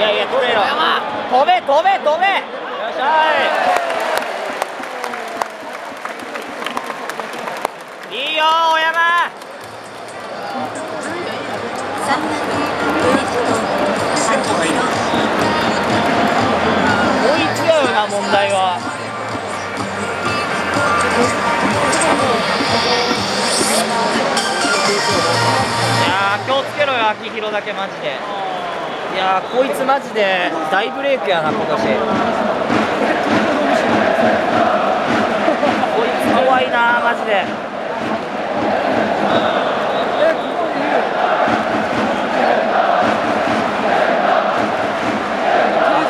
飛べろ。飛べ飛べ飛べよっしゃいいいよ大山。追い違うよな問題は。いやー気をつけろよ秋広だけマジでいやーこいつマジで大ブレイクやな今年こいつ怖いなマジで。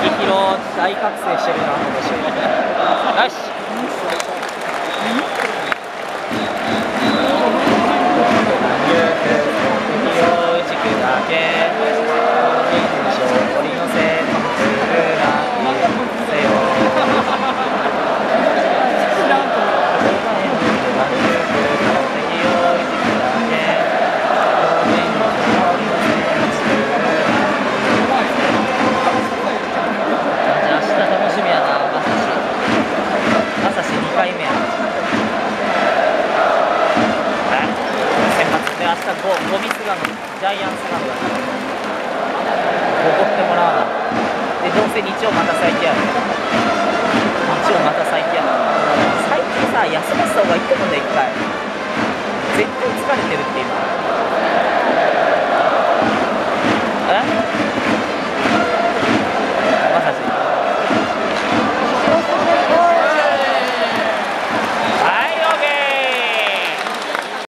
秋広大覚醒してるな今年よし。軸だけゴゴミ菅野ジャイアンツガムだ怒ってもらわなでどうせ日曜また咲いてやる日曜また咲いてやる最近さ休ませた方がいいと思うんだよ一回。絶対疲れてるって今。